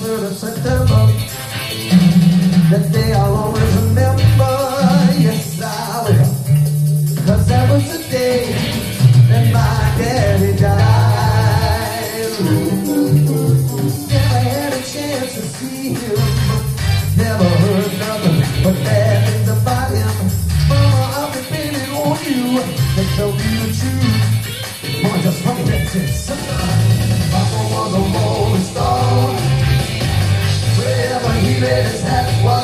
23rd of September. That day I'll always remember. Yes, I will. Cause that was the day that my daddy died. Never had a chance to see him. Never heard nothing but bad things about him. Mama, I've been on you to tell me the a rolling stone. Wherever he